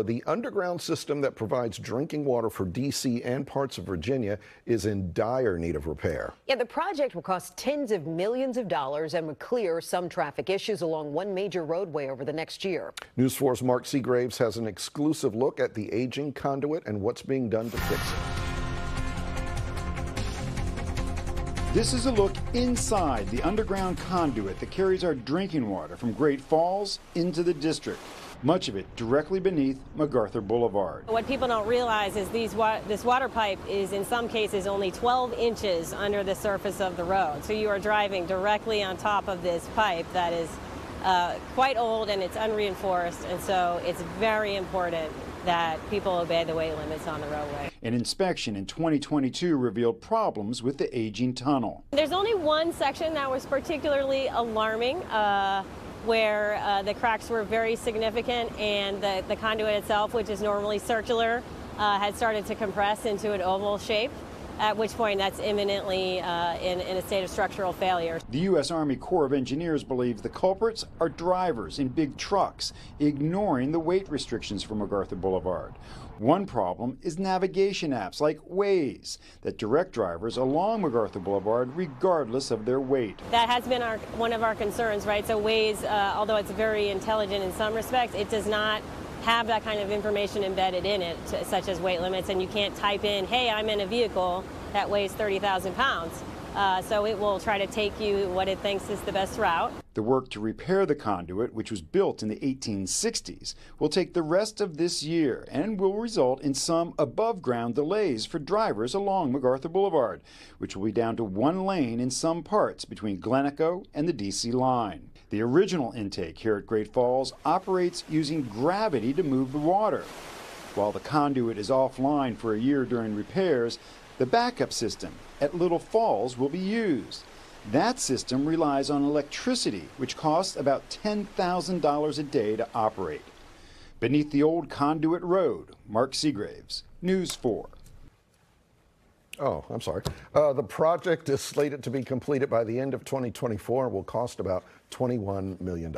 more. The underground system that provides drinking water for D.C. and parts of Virginia is in dire need of repair. Yeah, the project will cost tens of millions of dollars and would clear some traffic issues along one major roadway over the next year. News 4's Mark Segraves has an exclusive look at the aging conduit and what's being done to fix it. This is a look inside the underground conduit that carries our drinking water from Great Falls into the district, much of it directly beneath MacArthur Boulevard. What people don't realize is these wa this water pipe is in some cases only 12 inches under the surface of the road. So you are driving directly on top of this pipe that is uh, quite old and it's unreinforced, and so it's very important that people obey the weight limits on the roadway. An inspection in 2022 revealed problems with the aging tunnel. There's only one section that was particularly alarming. Uh, where uh, the cracks were very significant and the, the conduit itself, which is normally circular, uh, had started to compress into an oval shape at which point that's imminently uh, in, in, a state of structural failure. The U.S. Army Corps of Engineers believes the culprits are drivers in big trucks, ignoring the weight restrictions for MacArthur Boulevard. One problem is navigation apps like Waze that direct drivers along MacArthur Boulevard regardless of their weight. That has been our, one of our concerns, right? So Waze, uh, although it's very intelligent in some respects, it does not have that kind of information embedded in it, such as weight limits, and you can't type in, hey, I'm in a vehicle that weighs 30,000 pounds. Uh, so it will try to take you what it thinks is the best route. The work to repair the conduit, which was built in the 1860s, will take the rest of this year and will result in some above ground delays for drivers along MacArthur Boulevard, which will be down to one lane in some parts between Glen-Echo and the DC line. The original intake here at Great Falls operates using gravity to move the water. While the conduit is offline for a year during repairs, the backup system at Little Falls will be used. That system relies on electricity, which costs about $10,000 a day to operate. Beneath the old conduit road, Mark Segraves, News 4. Oh, I'm sorry. Uh, the project is slated to be completed by the end of 2024 and will cost about $21 million.